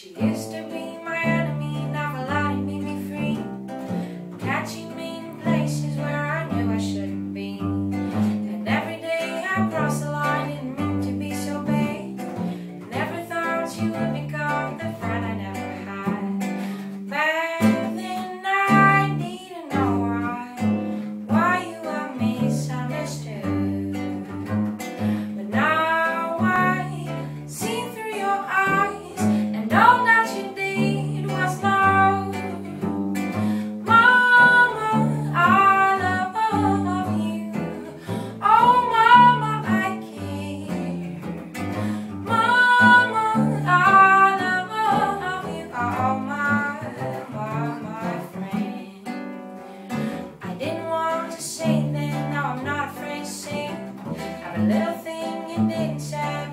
She used to be my enemy, now for lying made me free. Catching me in places where I knew I shouldn't be. And every day I cross the line, didn't mean to be so big. Never thought you would become. Make it.